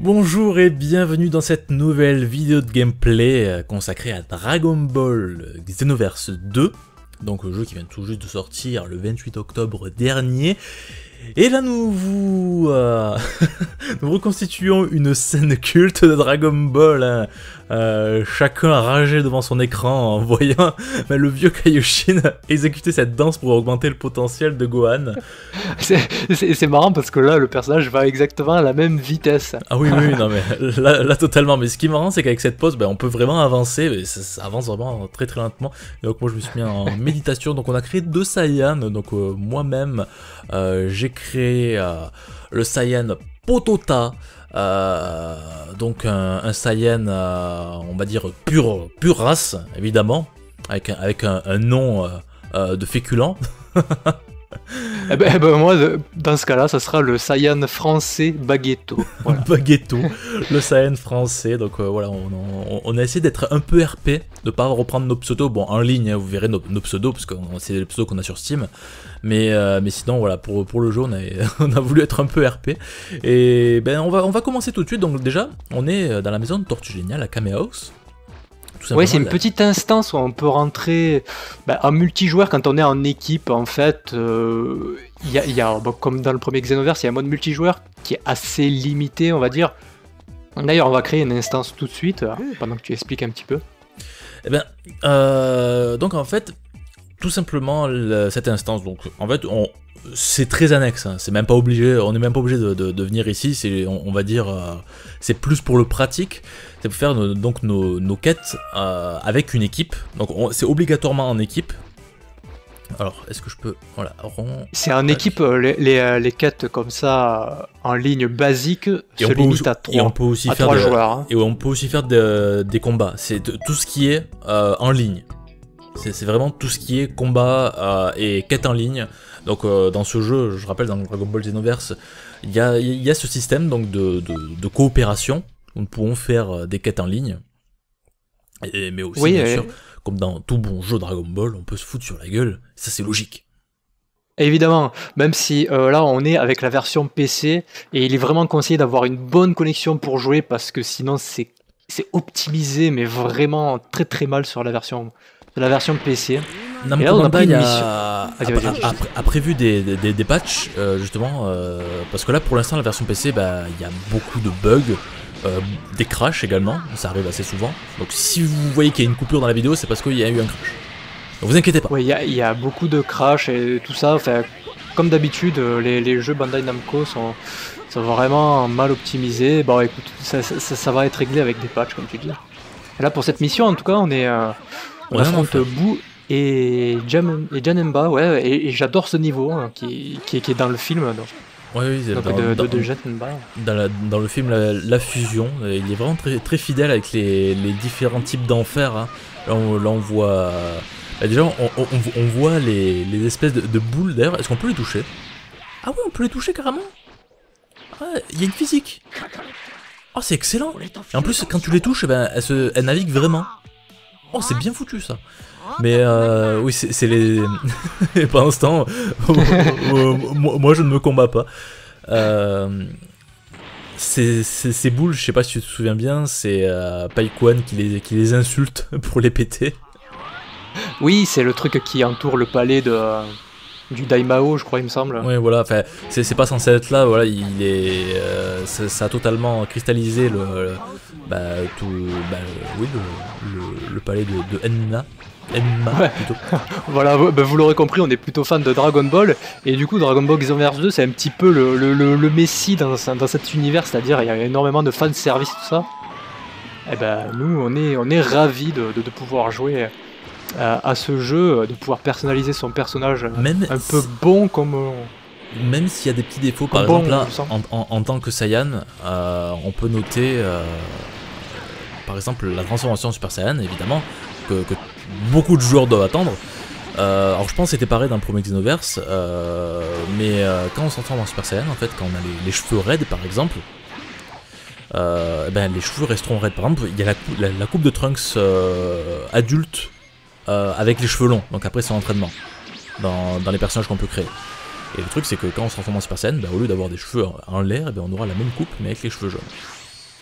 Bonjour et bienvenue dans cette nouvelle vidéo de gameplay euh, consacrée à Dragon Ball Xenoverse 2, donc le jeu qui vient tout juste de sortir le 28 octobre dernier. Et là nous vous euh, reconstituons une scène culte de Dragon Ball. hein. Euh, chacun a ragé devant son écran en voyant bah, le vieux Kaioshin exécuter cette danse pour augmenter le potentiel de Gohan. C'est- marrant parce que là, le personnage va exactement à la même vitesse. Ah oui, oui, non, mais là, là, totalement. Mais ce qui est marrant, c'est qu'avec cette pause, ben, on peut vraiment avancer. Mais ça, ça avance vraiment très très lentement. Et donc, moi, je me suis mis en méditation. Donc, on a créé deux Saiyans. Donc, euh, moi-même, euh, j'ai créé euh, le Saiyan Potota. Euh, donc, un, un Saiyan, euh, on va dire, pure, pure race, évidemment. Avec un, avec un, un nom euh, de féculent. Eh ben, eh ben, moi, dans ce cas-là, ça sera le Saiyan français Baguetto. Voilà. Baguetto, le Saiyan français. Donc euh, voilà, on, a essayé d'être un peu RP, de pas reprendre nos pseudos. Bon, en ligne, hein, vous verrez nos, pseudos, parce que c'est les pseudos qu'on a sur Steam. Mais, euh, mais sinon, voilà, pour, pour le jeu, on a, on a voulu être un peu RP. Et ben, on va, on va commencer tout de suite. Donc déjà, on est dans la maison de Tortue Géniale à Kame House. Ouais, c'est une petite instance où on peut rentrer bah, en multijoueur quand on est en équipe. En fait, euh, il y a, il y a- bon, comme dans le premier Xenoverse, il y a un mode multijoueur qui est assez limité, on va dire. D'ailleurs, on va créer une instance tout de suite, euh, pendant que tu expliques un petit peu. Eh ben, euh, donc en fait, tout simplement le- cette instance. Donc en fait, on, c'est très annexe. hein, c'est même pas obligé. On n'est même pas obligé de, de- de venir ici. C'est, on, on va dire, euh, c'est plus pour le pratique. C'est pour faire nos- donc nos, nos quêtes euh, avec une équipe. Donc on- c'est obligatoirement en équipe. Alors, est-ce que je peux, voilà, rond. C'est en équipe, euh, les, les, les quêtes comme ça, en ligne basique, Et se on, limitent à et on 3, peut aussi à faire trois des- joueurs. hein. Et on peut aussi faire de- des combats. C'est tout ce qui est euh, en ligne. C'est vraiment tout ce qui est combat euh, et quête en ligne. Donc euh, dans ce jeu, je rappelle dans Dragon Ball Xenoverse, il y a, il y a ce système donc de, de- de coopération. Nous pouvons faire euh, des quêtes en ligne. Et, mais aussi, Oui, bien sûr, comme dans tout bon jeu Dragon Ball, on peut se foutre sur la gueule. Ça c'est logique. Évidemment, même si euh, là on est avec la version PC et il est vraiment conseillé d'avoir une bonne connexion pour jouer parce que sinon c'est optimisé mais vraiment très très mal sur la version la version PC. Namco là, on a une prévu des, des- des- des patchs, euh, justement, euh, parce que là, pour l'instant, la version PC, bah, il y a beaucoup de bugs, euh, des crashs également, ça arrive assez souvent. Donc si vous voyez qu'il y a une coupure dans la vidéo, c'est parce qu'il y a eu un crash. Donc vous inquiétez pas. Ouais, il y a, il y a beaucoup de crash et tout ça. Enfin, comme d'habitude, les, les jeux Bandai Namco sont, sont vraiment mal optimisés. Bon, écoute, ça, ça- va être réglé avec des patchs, comme tu dis. Et là, pour cette mission, en tout cas, on est euh, on Ouais, affronte. Boo et, Jam, et Janemba, ouais, et, et j'adore ce niveau hein, qui, qui, qui est dans le film donc, Oui, oui, dans, de, dans- de, de Janemba. dans la- dans le film La, La Fusion, il est vraiment très, très fidèle avec les, les différents types d'enfer. hein. Là, on, là, on voit... euh, déjà, on, on- on- on voit les, les espèces de, boules, d'ailleurs, est-ce qu'on peut les toucher? Ah oui, on peut les toucher carrément Ouais, il y a une physique Oh, c'est excellent Et en plus, quand tu les touches, eh ben, elles, se, elles naviguent vraiment. Oh, c'est bien foutu ça. Mais euh, oui, c'est les. Et pendant ce temps, euh, moi, je ne me combats pas. Euh, ces, boules, je sais pas si tu te souviens bien, c'est euh, Paikwan qui les, qui les insulte pour les péter. Oui, c'est le truc qui entoure le palais de, du Daimao, je crois, il me semble. Oui, voilà, enfin, c'est c'est pas censé être là, voilà, il est. euh, ça, ça a totalement cristallisé le. le- bah, tout. Bah, oui, le, le- le palais de, de Enma. Enma, Ouais. plutôt. Voilà, vous, bah, vous l'aurez compris, on est plutôt fan de Dragon Ball, et du coup Dragon Ball Xenoverse 2 c'est un petit peu le, le, messie dans, dans cet univers, c'est-à-dire il y a énormément de fan service tout ça. Et ben nous on est, on est ravis de, de- de pouvoir jouer à ce jeu, de pouvoir personnaliser son personnage Même, un peu bon comme... euh, Même s'il y a des petits défauts, par Bon, exemple là, en- en tant que Saiyan, euh, on peut noter, euh, par exemple, la transformation Super Saiyan, évidemment, que, beaucoup de joueurs doivent attendre. Euh, alors je pense que c'était pareil dans le premier Xenoverse, euh, mais euh, quand on se en Super Saiyan, en fait, quand on a les, cheveux raides, par exemple, eh ben, les cheveux resteront raides. Par exemple, il y a la, cou- la- la coupe de Trunks adulte avec les cheveux longs, donc après son entraînement, dans, les personnages qu'on peut créer. Et le truc, c'est que quand on se transforme en Super Saiyan, bah, au lieu d'avoir des cheveux en- en l'air, eh ben, on aura la même coupe, mais avec les cheveux jaunes.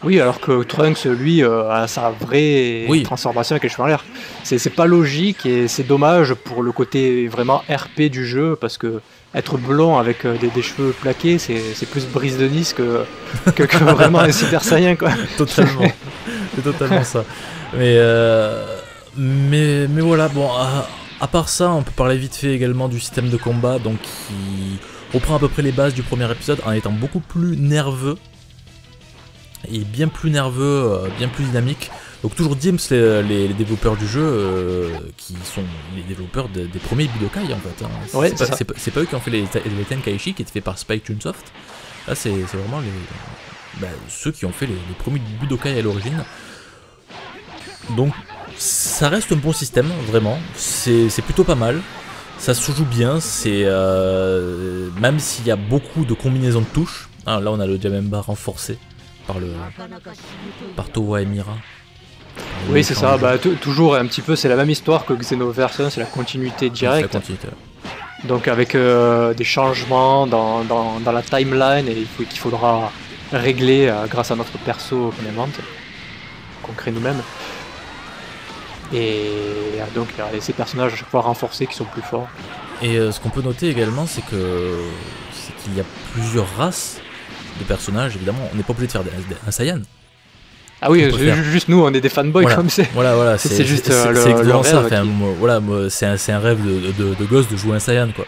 Oui, alors que Trunks, lui, euh, a sa vraie Oui. transformation avec les cheveux en l'air. C'est pas logique et c'est dommage pour le côté vraiment RP du jeu parce que être blond avec euh, des, des cheveux plaqués, c'est c'est plus brise de Nice que, que, que vraiment un Super Saiyan quoi. Totalement. c'est totalement ça. Mais, euh, mais, mais voilà, bon, à, à part ça, on peut parler vite fait également du système de combat, donc qui reprend à peu près les bases du premier épisode en étant beaucoup plus nerveux. Et bien plus nerveux, euh, bien plus dynamique. Donc toujours Dims, les, les- les développeurs du jeu, euh, qui sont les développeurs de- des premiers Budokai en fait. hein. C'est Ouais, pas- eux qui ont fait les, les Tenkaichi, qui étaient faits par Spike Chunsoft. Là c'est vraiment les, bah, ceux qui ont fait les, premiers Budokai à l'origine. Donc ça reste un bon système, vraiment. C'est plutôt pas mal. Ça se joue bien, c'est euh, même s'il y a beaucoup de combinaisons de touches. Ah, là on a le Jamemba renforcé par le par Towa et Mira. Oui, c'est ça. Bah, tou- toujours un petit peu, c'est la même histoire que Xenoversion, c'est la continuité directe. Donc avec euh, des changements dans, dans, dans la timeline et qu'il faudra régler euh, grâce à notre perso qu'on invente, qu'on crée nous-mêmes. Et euh, donc il y a ces personnages à chaque fois renforcés qui sont plus forts. Et euh, ce qu'on peut noter également, c'est que c'est qu'il y a plusieurs races de personnages. Évidemment, on n'est pas obligé de faire un Saiyan. Ah oui, faire. juste nous on est des fanboys Voilà. comme c'est. Voilà, voilà, C'est- juste, c'est- euh, le- exactement ça. Enfin, voilà, c'est un, c'est un rêve de, de, de gosse de jouer un Saiyan, quoi.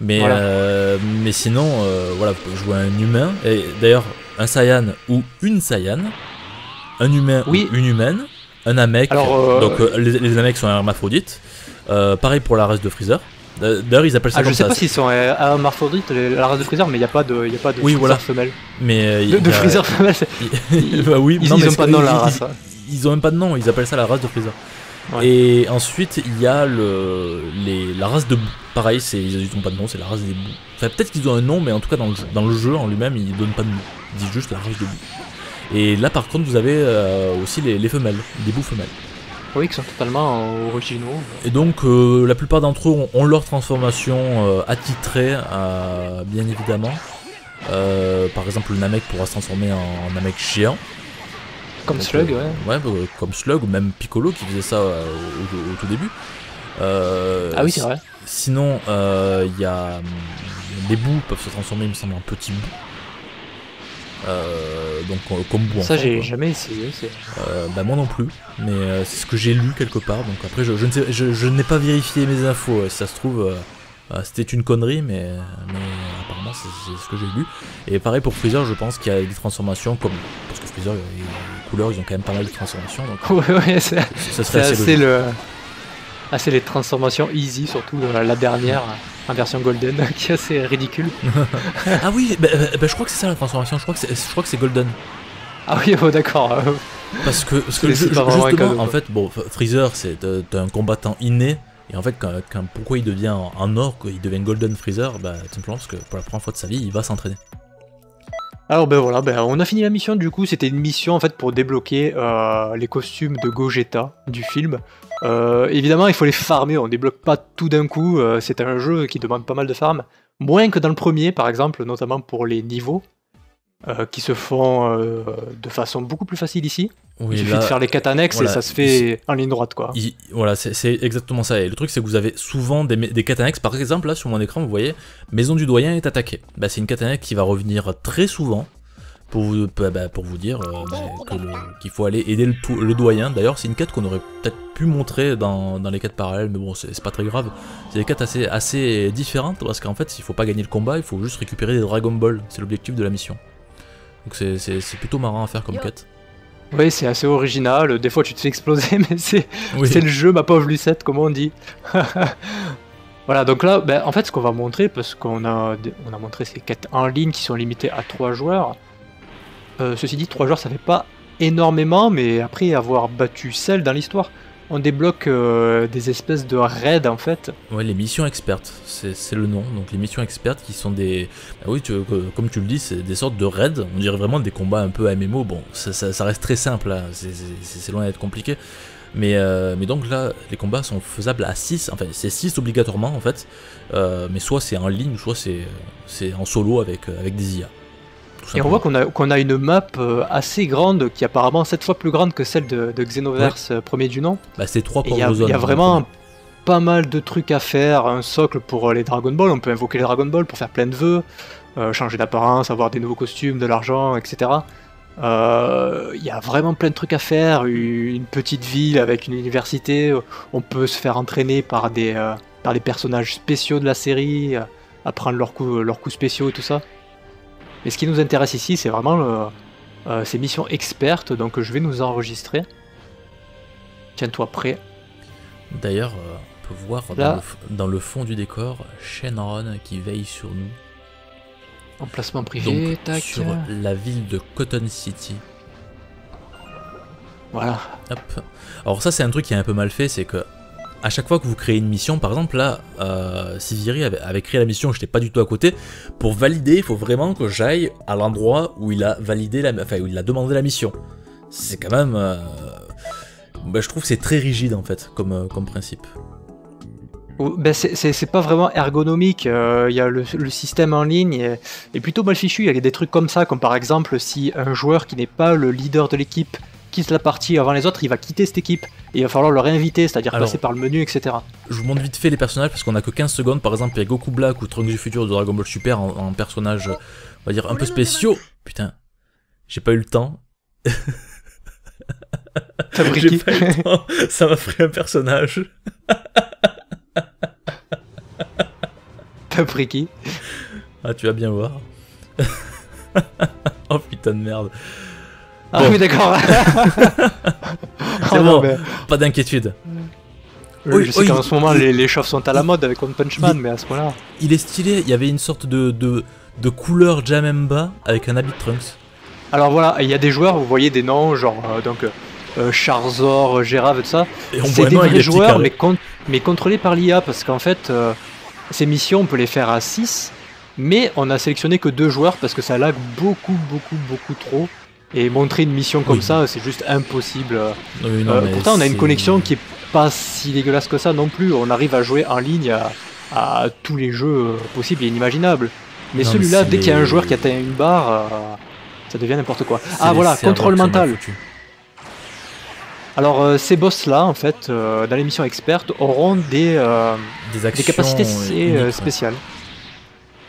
Mais, Voilà. euh, mais sinon, euh, voilà, vous pouvez jouer un humain. Et d'ailleurs, un Saiyan ou une Saiyan, un humain Oui. ou une humaine, un Namek. Alors, euh, Donc les, les Namek sont hermaphrodites. Pareil pour la race de Freezer. D'a- D'ailleurs, ils appellent ça Ah, je comme sais ça. pas s'ils sont euh, hermaphrodites, la race de Freezer, mais il n'y a pas de, y a pas de Oui, Freezer voilà. femelle. Mais De, Freezer femelle, bah oui, ils- non, ils mais ont c'est- pas de nom, la race, ils- hein. Ils ont même pas de nom, ils appellent ça la race de Freezer. Ouais. Et ensuite, il y a le, les, la race de boue. Pareil, ils ont pas de nom, c'est la race des boues. Enfin, peut-être qu'ils ont un nom, mais en tout cas, dans le, jeu- dans le jeu en lui-même, ils donnent pas de nom. Ils disent juste la race de boue. Et là, par contre, vous avez euh, aussi les, les femelles, des boues femelles. Oui, qui sont totalement euh, originaux. Et donc, euh, la plupart d'entre eux ont, ont leur transformation euh, attitrée, bien évidemment. Euh, par exemple, le Namek pourra se transformer en, en Namek géant. Comme Donc, Slug, ouais. Ouais, bah, comme Slug ou même Piccolo qui faisait ça au, au tout début. Ah oui, c'est vrai. Sinon, euh, il y a hum, les bouts peuvent se transformer, il me semble, en petits bouts. Euh, donc euh, comme bout Ça, j'ai jamais essayé. Euh, bah moi non plus, mais c'est ce que j'ai lu quelque part. Donc après, je, je ne sais- je- je n'ai pas vérifié mes infos. Si ça se trouve, c'était une connerie, mais, mais apparemment c'est ce que j'ai lu. Et pareil pour Freezer, je pense qu'il y a des transformations comme parce que Freezer, les couleurs, ils ont quand même pas mal de transformations. Donc Ouais, ouais, ça serait assez, assez, logique. Le. Assez les transformations easy, surtout euh, la dernière en version golden, qui est assez ridicule. Ah oui, bah, bah, bah, je crois que c'est ça la transformation. Je crois que c'est, je crois que c'est Golden. Ah oui, oh, d'accord. euh, Parce que, parce que C'est- c'est justement, cadeau, en fait, bon, Freezer, c'est t'as un combattant inné. Et en fait, quand, quand- pourquoi il devient en, or, qu'il devient Golden Freezer Bah, tout simplement parce que pour la première fois de sa vie, il va s'entraîner. Alors ben voilà, ben, on a fini la mission du coup, c'était une mission en fait pour débloquer euh, les costumes de Gogeta du film. Euh, évidemment il faut les farmer, on débloque pas tout d'un coup, euh, c'est un jeu qui demande pas mal de farm. Moins que dans le premier par exemple, notamment pour les niveaux, euh, qui se font euh, de façon beaucoup plus facile ici. Oui, il suffit là, de faire les quêtes annexes voilà, et ça se fait en ligne droite quoi. il- voilà, c'est, exactement ça. Et le truc, c'est que vous avez souvent des, des quêtes annexes. Par exemple, là, sur mon écran, vous voyez, Maison du Doyen est attaquée. Bah, c'est une quête annexe qui va revenir très souvent. Pour vous, bah, bah, pour vous dire euh, bah, qu'il faut aller aider le, doyen. D'ailleurs, c'est une quête qu'on aurait peut-être pu montrer dans, dans les quêtes parallèles, mais bon, c'est c'est pas très grave. C'est des quêtes assez, assez différentes parce qu'en fait, il faut pas gagner le combat, il faut juste récupérer des Dragon Ball. C'est l'objectif de la mission. Donc c'est- c'est c'est plutôt marrant à faire comme quête. Oui c'est assez original, des fois tu te fais exploser mais c'est Oui. C'est le jeu, ma pauvre Lucette, comme on dit. voilà, donc là, ben, en fait, ce qu'on va montrer, parce qu'on a, on a montré ces quêtes en ligne qui sont limitées à 3 joueurs. Euh, ceci dit, 3 joueurs, ça fait pas énormément, mais après avoir battu celle dans l'histoire, on débloque euh, des espèces de raids en fait. Ouais, les missions expertes, c'est le nom. Donc les missions expertes qui sont des... Bah oui, que- comme tu le dis, c'est des sortes de raids. On dirait vraiment des combats un peu MMO. Bon, ça, reste très simple, c'est loin d'être compliqué. Mais, euh, mais donc là, les combats sont faisables à 6. Enfin, c'est 6 obligatoirement en fait. Euh, mais soit c'est en ligne, soit c'est en solo avec, euh, avec des IA. Et on voit qu'on a, qu'on a une map euh, assez grande, qui est apparemment 7 fois plus grande que celle de, de Xenoverse euh, premier du nom. Bah, c'est trois Et pour Il y a, vos zones. il y a donc, vraiment euh, pas mal de trucs à faire, un socle pour les Dragon Ball, on peut invoquer les Dragon Ball pour faire plein de vœux, euh, changer d'apparence, avoir des nouveaux costumes, de l'argent, etc. Euh, Il y a vraiment plein de trucs à faire, une petite ville avec une université, on peut se faire entraîner par des, euh, par des personnages spéciaux de la série, apprendre leurs coups, leurs coups spéciaux et tout ça. Mais ce qui nous intéresse ici, c'est vraiment le- euh, ces missions expertes, donc je vais nous enregistrer. Tiens-toi prêt. D'ailleurs, euh, on peut voir dans le, f- dans le fond du décor Shenron qui veille sur nous. Emplacement privé, Donc, tac. sur la ville de Cotton City. Voilà. Hop. Alors ça c'est un truc qui est un peu mal fait, c'est que à chaque fois que vous créez une mission, par exemple là, euh, Siviri avait, créé la mission, j'étais pas du tout à côté. Pour valider, il faut vraiment que j'aille à l'endroit où il a validé la, enfin où il a demandé la mission. C'est quand même, euh, bah, je trouve c'est très rigide en fait comme, euh, comme principe. Oh, Ben c'est- pas vraiment ergonomique. euh, Il y a le, système en ligne est, est plutôt mal fichu. Il y a des trucs comme ça, comme par exemple si un joueur qui n'est pas le leader de l'équipe quitte la partie avant les autres, il va quitter cette équipe et il va falloir le réinviter, c'est-à-dire passer par le menu, etc. Je vous montre vite fait les personnages parce qu'on a que 15 secondes. Par exemple, il y a Goku Black ou Trunks du futur de Dragon Ball Super en, en personnages, on va dire, un peu spéciaux. Putain, j'ai pas eu le temps. Fabriqué. pas eu le temps. Ça m'a pris un personnage. Fabriqué. Ah, tu vas bien voir. oh putain de merde. Ah Bon. oui, d'accord. C'est Oh non, bon. mais- Pas d'inquiétude. Oui, Oui, je sais oui. qu'en ce moment les, les chauves sont à la mode avec One Punch Man, mais à ce moment-là. Il est stylé. Il y avait une sorte de, de, de couleur Jamemba avec un habit de Trunks. Alors voilà, il y a des joueurs, vous voyez des noms, genre euh, donc euh, Charzor, Gérave et tout ça. C'est des vrais joueurs, carrés. mais, con- mais contrôlés par l'IA, parce qu'en fait, euh, ces missions, on peut les faire à 6, mais on a sélectionné que deux joueurs parce que ça lag beaucoup, beaucoup, beaucoup trop. Et montrer une mission comme Oui. ça, c'est juste impossible. Oui, non, Euh, pourtant, on a une connexion qui est pas si dégueulasse que ça non plus. On arrive à jouer en ligne à, à tous les jeux euh, possibles et inimaginables. Mais celui-là, dès qu'il y a un joueur qui atteint une barre, euh, ça devient n'importe quoi. Ah voilà, contrôle mental. Alors euh, ces boss-là, en fait, euh, dans l'émission experte, auront des, capacités uniques, ouais.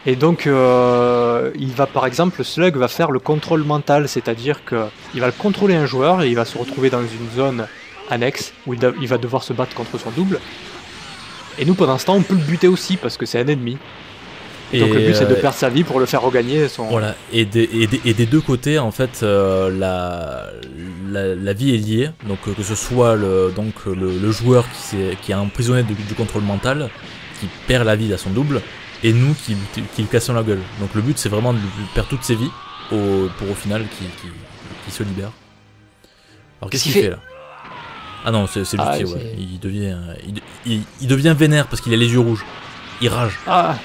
Et donc, euh, il va par exemple, le Slug va faire le contrôle mental, c'est-à-dire que il va contrôler un joueur et il va se retrouver dans une zone annexe où il, va devoir se battre contre son double. Et nous, pendant ce temps, on peut le buter aussi parce que c'est un ennemi. Et donc le but, c'est de euh, perdre sa vie pour le faire regagner son. Voilà, et des, et des- et des deux côtés, en fait, euh, la, la, la vie est liée. Donc, que ce soit le, donc, le, le joueur qui, s'est- qui est emprisonné du, du contrôle mental, qui perd la vie à son double, et nous qui, qui lui cassons la gueule. Donc, le but, c'est vraiment de lui perdre toutes ses vies au, pour au final qu'il qui, qui se libère. Alors, qu'est-ce qu'il fait, là? Ah non, c'est c'est Ah, ouais, il devient, il, il- il devient vénère parce qu'il a les yeux rouges. Il rage. Ah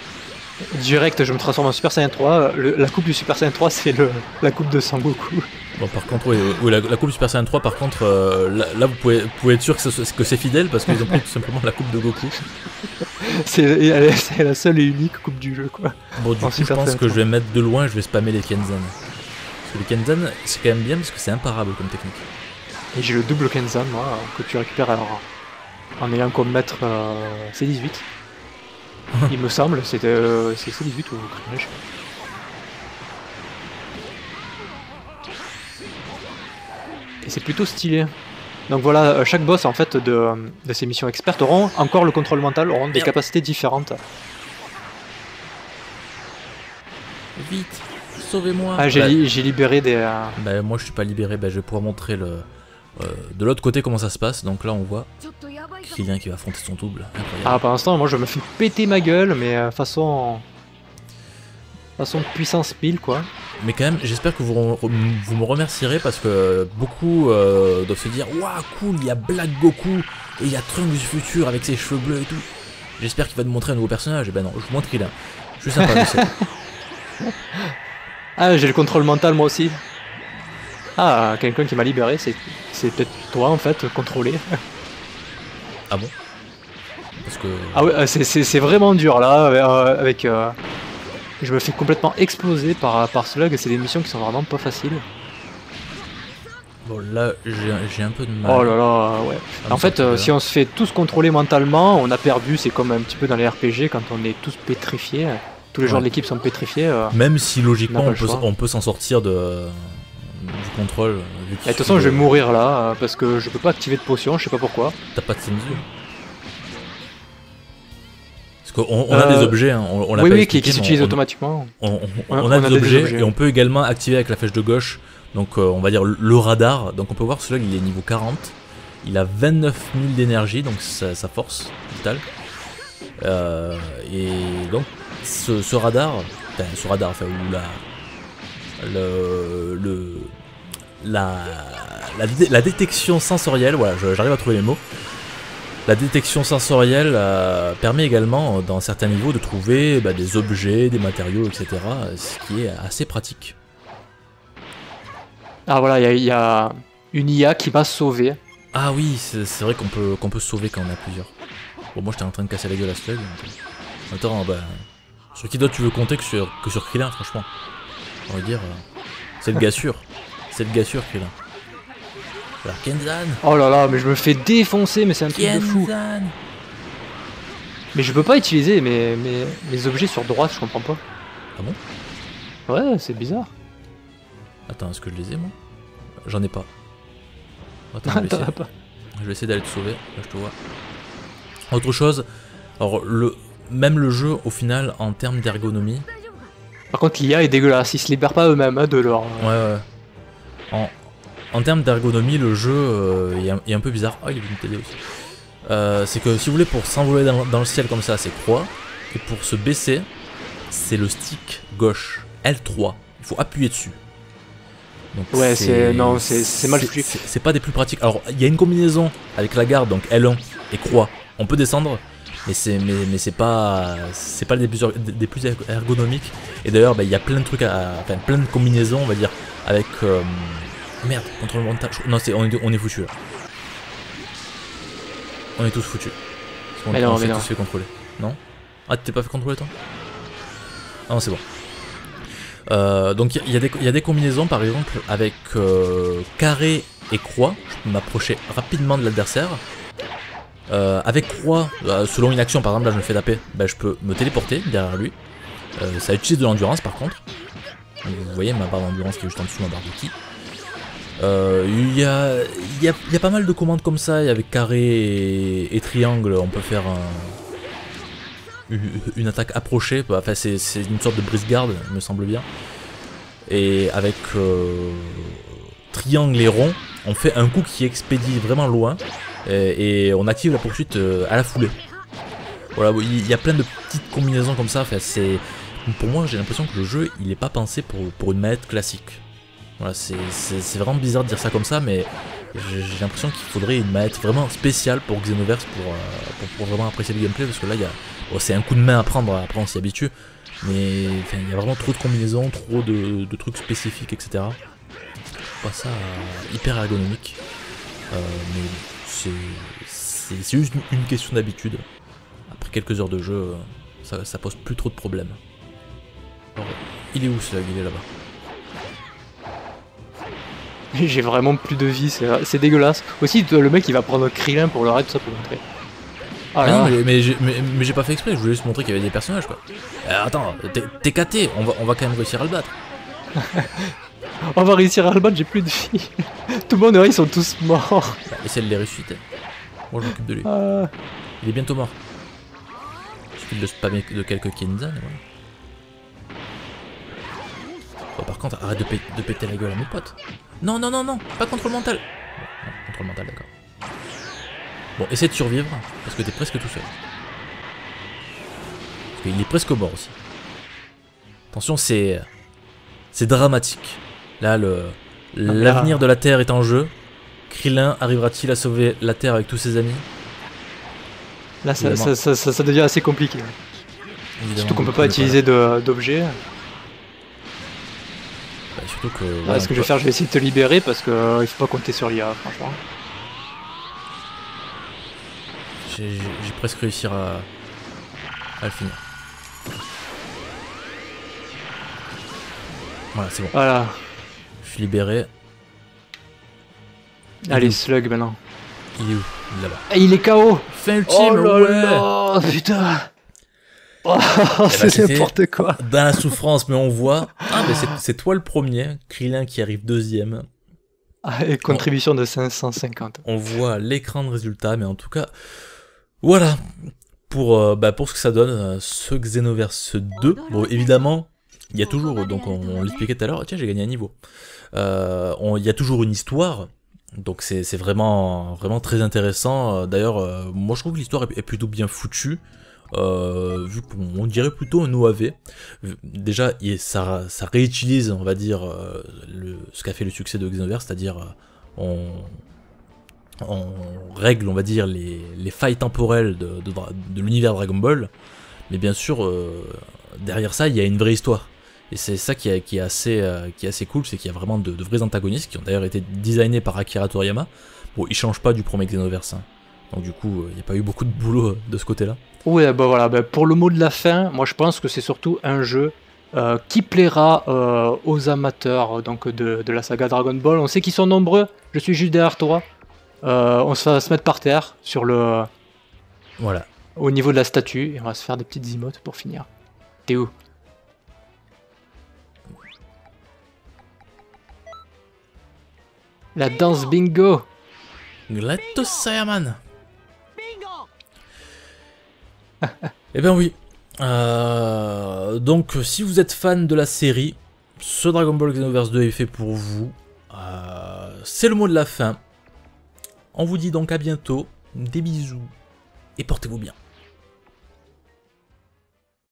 Direct, je me transforme en Super Saiyan 3. Le- la coupe du Super Saiyan 3, c'est la coupe de Sangoku. Bon, par contre, oui, oui, la, la coupe Super Saiyan 3, par contre, euh, là, là, vous, pouvez, vous pouvez être sûr que, ce- que c'est fidèle parce qu'ils ont pris tout simplement la coupe de Goku. C'est c'est la seule et unique coupe du jeu, quoi. Bon, du En coup, je pense Saiyan que 3. je vais mettre de loin, je vais spammer les Kenzan. Parce que les Kenzan, c'est quand même bien parce que c'est imparable comme technique. Et j'ai le double Kenzan, moi, que tu récupères alors, en ayant comme maître euh, C18. Il me semble, c'était euh, c'est C18 ou criminel, je sais pas. Et c'est plutôt stylé. Donc voilà, euh, chaque boss en fait de, de ces missions expertes auront encore le contrôle mental, auront des Merde. capacités différentes. Vite, sauvez-moi. Ah, j'ai Bah, libéré des. euh, bah, moi, je suis pas libéré, bah, je vais pouvoir montrer le, euh, de l'autre côté comment ça se passe. Donc là, on voit Krillin qui va affronter son double. Incroyable. Ah, pour l'instant, moi je me fais péter ma gueule, mais euh, façon. façon puissance 1000 quoi. Mais quand même, j'espère que vous, vous me remercierez parce que beaucoup euh, doivent se dire Waouh, cool, il y a Black Goku et il y a Trunks du futur avec ses cheveux bleus et tout. J'espère qu'il va nous montrer un nouveau personnage. Et ben non, je vous montre Krillin. Je suis sympa, je sais. Ah, j'ai le contrôle mental moi aussi. Ah, quelqu'un qui m'a libéré, c'est peut-être toi en fait, contrôlé. Ah bon? Parce que. Ah ouais, euh, c'est- vraiment dur là, euh, avec. euh, Je me fais complètement exploser par, par Slug, c'est des missions qui sont vraiment pas faciles. Bon, là, j'ai j'ai un peu de mal. Oh là là, ouais. Ah, en fait, euh, si on se fait tous contrôler mentalement, on a perdu, c'est comme un petit peu dans les RPG quand on est tous pétrifiés. Tous les joueurs Ouais. de l'équipe sont pétrifiés. euh. Même si logiquement On peut, on peut s'en sortir de, du contrôle. vu qu'il Et de toute façon, je vais mourir là, euh, parce que je peux pas activer de potion, je sais pas pourquoi. T'as pas de senzu. Parce qu'on on a Euh, des objets, hein, on, on l'a oui, pas oui, qui, expliqué, qui mais s'utilisent automatiquement. On, a- des, des objets, objets. et on peut également activer avec la flèche de gauche. Donc euh, on va dire le radar. Donc on peut voir celui-là il est niveau 40. Il a 29 000 d'énergie, donc sa, sa force vitale. Euh, et donc ce, ce radar, enfin ce radar, enfin ou la, le, le- la, la, dé- la détection sensorielle, voilà, j'arrive à trouver les mots. La détection sensorielle euh, permet également, euh, dans certains niveaux, de trouver bah, des objets, des matériaux, etc. Ce qui est assez pratique. Ah voilà, il y a- il y, a une IA qui m'a sauvé. Ah oui, c'est vrai qu'on peut, qu'on peut sauver quand on a plusieurs. Bon, moi j'étais en train de casser la gueule à Slug. donc, euh, Attends, bah. Sur qui d'autre tu veux compter que sur, que sur Krillin, franchement? On va dire. euh, c'est le gars sûr. C'est le gars sûr, Krillin. Alors, Kenzan Oh là là, mais je me fais défoncer, mais c'est un truc de fou. Mais je peux pas utiliser mes, mes, mes objets sur droite, je comprends pas. Ah bon? Ouais, c'est bizarre. Attends, est-ce que je les ai moi? J'en ai pas. Attends, je vais essayer, as pas. je vais essayer d'aller te sauver. Là, je te vois. Autre chose, alors le, même le jeu au final en termes d'ergonomie, Par contre, l'IA est dégueulasse, ils se libèrent pas eux-mêmes hein, de leur. Ouais, ouais. En, en termes d'ergonomie, le jeu euh, est, un, est un peu bizarre. Ah, il est venu t'aider aussi. Euh, c'est que si vous voulez, pour s'envoler dans, dans le ciel comme ça, c'est croix. Et pour se baisser, c'est le stick gauche, L3. Il faut appuyer dessus. Donc Ouais, c'est- non, c'est- mal foutu. C'est pas des plus pratiques. Alors, il y a une combinaison avec la garde, donc L1 et croix. On peut descendre, mais c'est mais, mais c'est pas c'est pas des plus, des plus erg- ergonomiques. Et d'ailleurs, bah, il y a plein de trucs, à, enfin plein de combinaisons, on va dire, avec euh, merde, contrôle mental. je- Non, c'est on est, on est foutu. Là. On est tous foutus. Mais non, on mais s'est non. tous fait contrôler. Non? Ah, t'es pas fait contrôler toi? Ah non, c'est bon. Euh, donc il y, y a des combinaisons par exemple avec euh, carré et croix, je peux m'approcher rapidement de l'adversaire. Euh, avec croix, euh, selon une action par exemple là je me fais taper, ben, je peux me téléporter derrière lui. Euh, ça utilise de l'endurance par contre. Vous voyez ma barre d'endurance qui est juste en dessous de ma barre de Il y, a, y, a, y a pas mal de commandes comme ça, avec carré et, triangle on peut faire un, une, attaque approchée, bah, enfin c'est une sorte de brise-garde, me semble bien. Et avec triangle et rond, on fait un coup qui expédie vraiment loin et, et on active la poursuite euh, à la foulée. Voilà, il y a plein de petites combinaisons comme ça. Enfin, c'est pour moi j'ai l'impression que le jeu il est pas pensé pour, pour une manette classique. Voilà, c'est vraiment bizarre de dire ça comme ça, mais j'ai l'impression qu'il faudrait une manette vraiment spéciale pour Xenoverse pour, euh, pour, vraiment apprécier le gameplay parce que là c'est un coup de main à prendre, après on s'y habitue, mais il y a vraiment trop de combinaisons, trop de, trucs spécifiques, etc. Je trouve pas ça euh, hyper ergonomique, Euh, c'est juste une- question d'habitude. Après quelques heures de jeu, ça, ça pose plus trop de problèmes. Alors, il est où ce Il est là-bas. J'ai vraiment plus de vie, c'est dégueulasse. Aussi, le mec il va prendre Krillin pour le raid, tout ça pour montrer. Ah Ah non, mais, j'ai- mais- mais j'ai pas fait exprès, je voulais juste montrer qu'il y avait des personnages quoi. Euh, attends, t'es- on va, on va quand même réussir à le battre. On va réussir à le battre, j'ai plus de vie. Tout le monde, ouais, ils sont tous morts. Bah, essaie de les ressusciter. Moi je m'occupe de lui. Ah. Il est bientôt mort. Il suffit de le spammer de quelques Kenzan et voilà. Bon, par contre, arrête de, pé- de péter la gueule à mes potes. Non, non, non, non, pas contrôle mental. Bon, non, contrôle mental, d'accord. Bon, essaie de survivre, parce que t'es presque tout seul. Parce qu'il est presque mort aussi. Attention, c'est. C'est dramatique. Là. L'avenir de la Terre est en jeu. Krillin arrivera-t-il à sauver la Terre avec tous ses amis? Là, ça, Évidemment. ça, ça- ça- ça devient assez compliqué. Évidemment, Surtout qu'on peut pas est utiliser d'objets. Bah, surtout que. Là, voilà, ce que je vais faire, je vais essayer de te libérer parce que euh, il faut pas compter sur l'IA, franchement. J'ai presque réussi à, à le finir. Voilà, c'est bon. Voilà. Je suis libéré. Allez, slug maintenant. Il est où Là-bas. Ah, il est KO Fin ultime, Oh là ouais là Putain Oh, c'était- c'est n'importe quoi Dans la souffrance, mais on voit. Ah, mais c'est- c'est toi le premier. Krillin qui arrive deuxième. Ah, et Contribution de 550. On voit l'écran de résultat, mais en tout cas, voilà. Pour, euh, bah, pour ce que ça donne, euh, ce Xenoverse 2. Bon, évidemment, il y a toujours, donc on, on l'expliquait tout à l'heure, tiens, j'ai gagné un niveau. Euh, on- Il y a toujours une histoire. Donc c'est vraiment, vraiment très intéressant. Euh, D'ailleurs, euh, moi je trouve que l'histoire est, est plutôt bien foutue. Euh, vu qu'on on dirait plutôt un OAV. Déjà, ça, ça réutilise, on va dire, euh, le, ce qu'a fait le succès de Xenoverse, c'est-à-dire on, on règle, on va dire, les, les failles temporelles de, de, l'univers Dragon Ball. Mais bien sûr, euh, derrière ça, il y a une vraie histoire. Et c'est ça qui est, qui est assez, euh, qui est assez cool, c'est qu'il y a vraiment de, de vrais antagonistes qui ont d'ailleurs été designés par Akira Toriyama. Bon, ils changent pas du premier Xenoverse. hein. Donc du coup, euh, il n'y a pas eu beaucoup de boulot euh, de ce côté-là. Ouais, bah voilà, bah pour le mot de la fin, moi je pense que c'est surtout un jeu euh, qui plaira euh, aux amateurs donc de, de la saga Dragon Ball. On sait qu'ils sont nombreux, je suis juste derrière toi. Euh, on va se mettre par terre sur le, Voilà. au niveau de la statue et on va se faire des petites emotes pour finir. T'es où? La danse bingo Gletto Sayaman Eh ben oui. Euh, donc si vous êtes fan de la série, ce Dragon Ball Xenoverse 2 est fait pour vous. Euh, C'est le mot de la fin. On vous dit donc à bientôt. Des bisous. Et portez-vous bien.